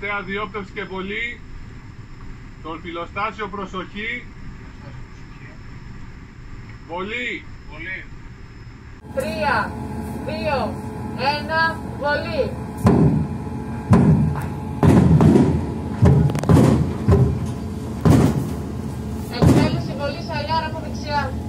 τελευταία διόπτευση και πολύ. Τον φιλοστάσιο προσοχή. Πολύ. βολή, Τρία, δύο, ένα, βολή. Εκτέλεση βολής σαλιάρα από δεξιά.